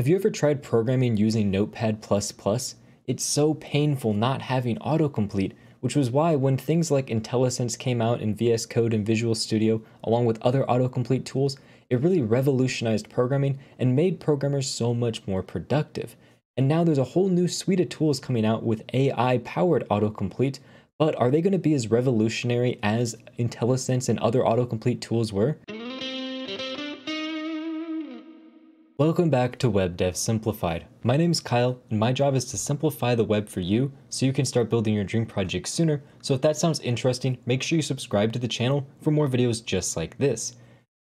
Have you ever tried programming using Notepad++? It's so painful not having autocomplete, which was why when things like IntelliSense came out in VS Code and Visual Studio, along with other autocomplete tools, it really revolutionized programming and made programmers so much more productive. And now there's a whole new suite of tools coming out with AI-powered autocomplete, but are they going to be as revolutionary as IntelliSense and other autocomplete tools were? Welcome back to Web Dev Simplified. My name is Kyle, and my job is to simplify the web for you so you can start building your dream project sooner. So if that sounds interesting, make sure you subscribe to the channel for more videos just like this.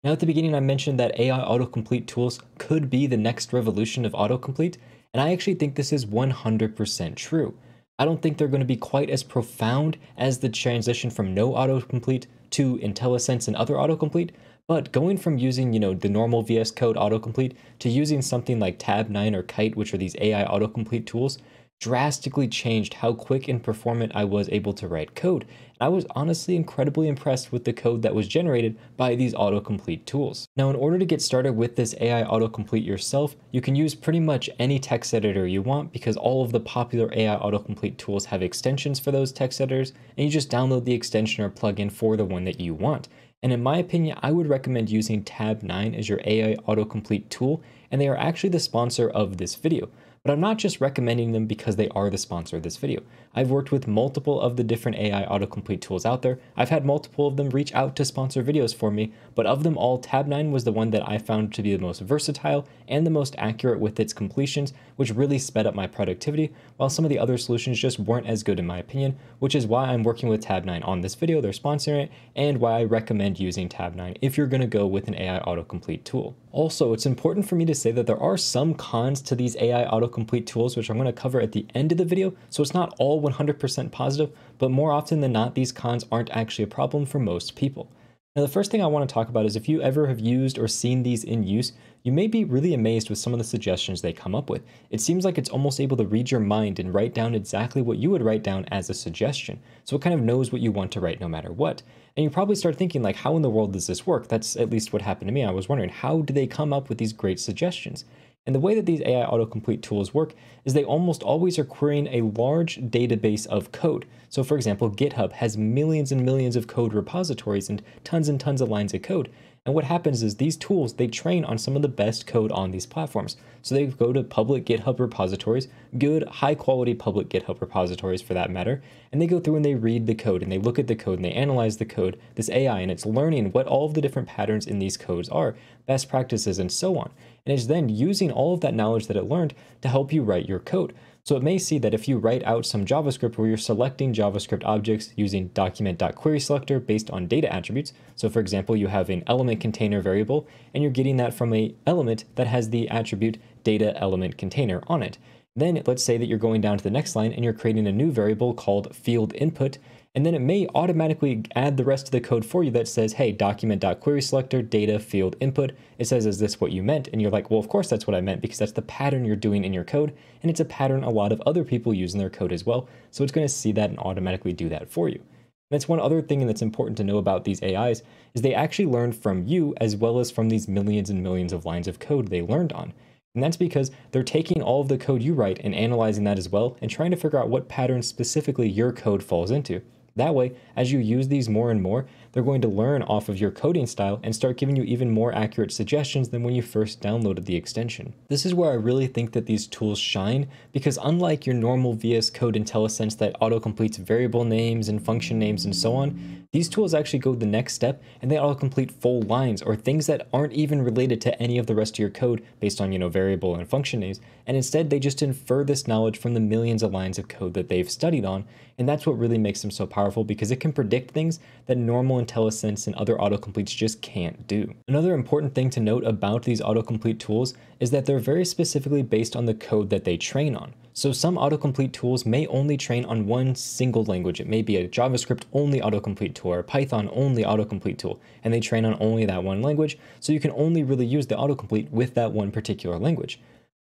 Now at the beginning I mentioned that AI autocomplete tools could be the next revolution of autocomplete, and I actually think this is 100% true. I don't think they're going to be quite as profound as the transition from no autocomplete to IntelliSense and other autocomplete, but going from using, you know, the normal VS Code autocomplete to using something like Tabnine or Kite, which are these AI autocomplete tools, drastically changed how quick and performant I was able to write code. And I was honestly incredibly impressed with the code that was generated by these autocomplete tools. Now, in order to get started with this AI autocomplete yourself, you can use pretty much any text editor you want because all of the popular AI autocomplete tools have extensions for those text editors, and you just download the extension or plugin for the one that you want. And in my opinion, I would recommend using Tabnine as your AI autocomplete tool, and they are actually the sponsor of this video. But I'm not just recommending them because they are the sponsor of this video. I've worked with multiple of the different AI autocomplete tools out there. I've had multiple of them reach out to sponsor videos for me, but of them all, Tabnine was the one that I found to be the most versatile and the most accurate with its completions, which really sped up my productivity, while some of the other solutions just weren't as good in my opinion, which is why I'm working with Tabnine on this video, they're sponsoring it, and why I recommend using Tabnine if you're gonna go with an AI autocomplete tool. Also, it's important for me to say that there are some cons to these AI autocomplete tools, which I'm gonna cover at the end of the video, so it's not all 100% positive, but more often than not, these cons aren't actually a problem for most people. Now, the first thing I want to talk about is if you ever have used or seen these in use, you may be really amazed with some of the suggestions they come up with. It seems like it's almost able to read your mind and write down exactly what you would write down as a suggestion. So it kind of knows what you want to write no matter what. And you probably start thinking like, how in the world does this work? That's at least what happened to me. I was wondering, how do they come up with these great suggestions? And the way that these AI autocomplete tools work is they almost always are querying a large database of code. So for example, GitHub has millions and millions of code repositories and tons and tons of lines of code. And what happens is these tools, they train on some of the best code on these platforms. So they go to public GitHub repositories, good high quality public GitHub repositories for that matter, and they go through and they read the code and they look at the code and they analyze the code, this AI, and it's learning what all of the different patterns in these codes are, best practices, and so on. And it's then using all of that knowledge that it learned to help you write your code. So it may see that if you write out some JavaScript where you're selecting JavaScript objects using document.querySelector based on data attributes, so for example, you have an element container variable and you're getting that from a element that has the attribute data element container on it. Then let's say that you're going down to the next line and you're creating a new variable called field input and then it may automatically add the rest of the code for you that says, hey, document.querySelector data field input. It says, is this what you meant? And you're like, well, of course that's what I meant because that's the pattern you're doing in your code. And it's a pattern a lot of other people use in their code as well. So it's going to see that and automatically do that for you. And that's one other thing that's important to know about these AIs is they actually learn from you as well as from these millions and millions of lines of code they learned on. And that's because they're taking all of the code you write and analyzing that as well and trying to figure out what patterns specifically your code falls into. That way, as you use these more and more, they're going to learn off of your coding style and start giving you even more accurate suggestions than when you first downloaded the extension. This is where I really think that these tools shine because unlike your normal VS Code IntelliSense that autocompletes variable names and function names and so on, these tools actually go the next step and they autocomplete full lines or things that aren't even related to any of the rest of your code based on, you know, variable and function names. And instead they just infer this knowledge from the millions of lines of code that they've studied on. And that's what really makes them so powerful because it can predict things that normal IntelliSense and other autocompletes just can't do. Another important thing to note about these autocomplete tools is that they're very specifically based on the code that they train on. So some autocomplete tools may only train on one single language. It may be a JavaScript only autocomplete tool or Python only autocomplete tool, and they train on only that one language, so you can only really use the autocomplete with that one particular language.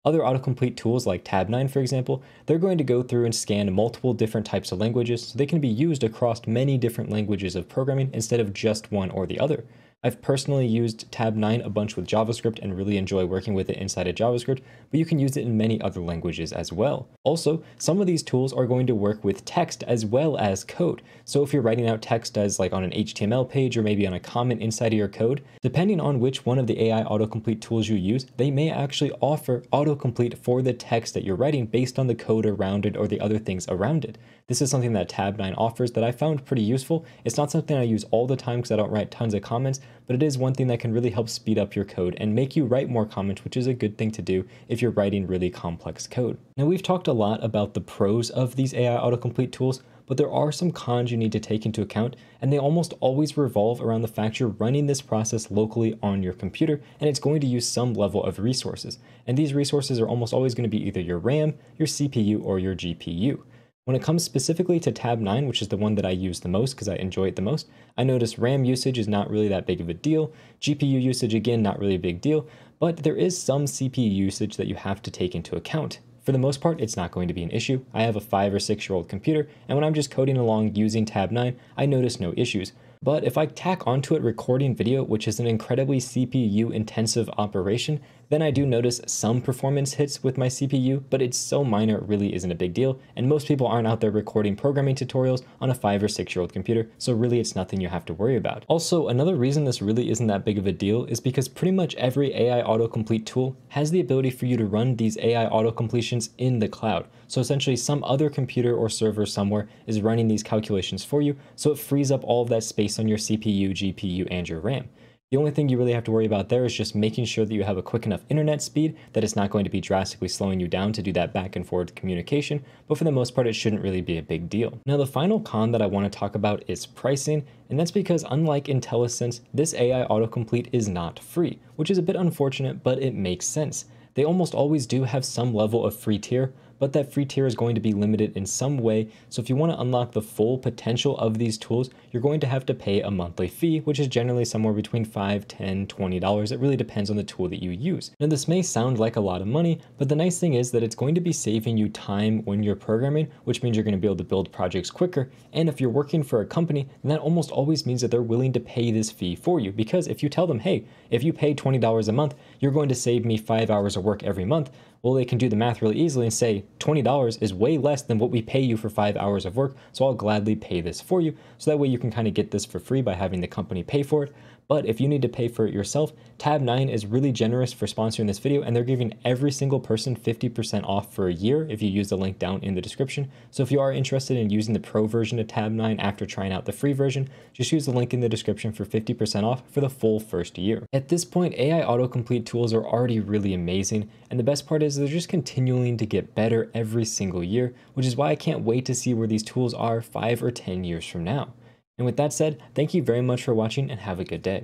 Other autocomplete tools like Tabnine, for example, they're going to go through and scan multiple different types of languages so they can be used across many different languages of programming instead of just one or the other. I've personally used Tabnine a bunch with JavaScript and really enjoy working with it inside of JavaScript, but you can use it in many other languages as well. Also, some of these tools are going to work with text as well as code. So if you're writing out text as like on an HTML page or maybe on a comment inside of your code, depending on which one of the AI autocomplete tools you use, they may actually offer autocomplete for the text that you're writing based on the code around it or the other things around it. This is something that Tabnine offers that I found pretty useful. It's not something I use all the time because I don't write tons of comments, but it is one thing that can really help speed up your code and make you write more comments, which is a good thing to do if you're writing really complex code. Now, we've talked a lot about the pros of these AI autocomplete tools, but there are some cons you need to take into account, and they almost always revolve around the fact you're running this process locally on your computer, and it's going to use some level of resources. And these resources are almost always going to be either your RAM, your CPU, or your GPU. When it comes specifically to Tabnine, which is the one that I use the most because I enjoy it the most, I notice RAM usage is not really that big of a deal. GPU usage, again, not really a big deal, but there is some CPU usage that you have to take into account. For the most part, it's not going to be an issue. I have a 5 or 6 year old computer, and when I'm just coding along using Tabnine, I notice no issues. But if I tack onto it recording video, which is an incredibly CPU intensive operation, then I do notice some performance hits with my CPU, but it's so minor it really isn't a big deal, and most people aren't out there recording programming tutorials on a 5 or 6 year old computer, so really it's nothing you have to worry about. Also, another reason this really isn't that big of a deal is because pretty much every AI autocomplete tool has the ability for you to run these AI autocompletions in the cloud. So essentially some other computer or server somewhere is running these calculations for you, so it frees up all of that space on your CPU, GPU, and your RAM. The only thing you really have to worry about there is just making sure that you have a quick enough internet speed that it's not going to be drastically slowing you down to do that back and forth communication, but for the most part, it shouldn't really be a big deal. Now, the final con that I want to talk about is pricing, and that's because unlike IntelliSense, this AI autocomplete is not free, which is a bit unfortunate, but it makes sense. They almost always do have some level of free tier, but that free tier is going to be limited in some way. So if you want to unlock the full potential of these tools, you're going to have to pay a monthly fee, which is generally somewhere between 5, 10, 20 dollars. It really depends on the tool that you use. Now this may sound like a lot of money, but the nice thing is that it's going to be saving you time when you're programming, which means you're going to be able to build projects quicker. And if you're working for a company, then that almost always means that they're willing to pay this fee for you. Because if you tell them, hey, if you pay $20 a month, you're going to save me five hours of work every month, well, they can do the math really easily and say $20 is way less than what we pay you for five hours of work, so I'll gladly pay this for you. So that way you can kind of get this for free by having the company pay for it. But if you need to pay for it yourself, Tabnine is really generous for sponsoring this video and they're giving every single person 50% off for a year if you use the link down in the description. So if you are interested in using the pro version of Tabnine after trying out the free version, just use the link in the description for 50% off for the full first year. At this point, AI autocomplete tools are already really amazing and the best part is they're just continuing to get better every single year, which is why I can't wait to see where these tools are 5 or 10 years from now. And with that said, thank you very much for watching and have a good day.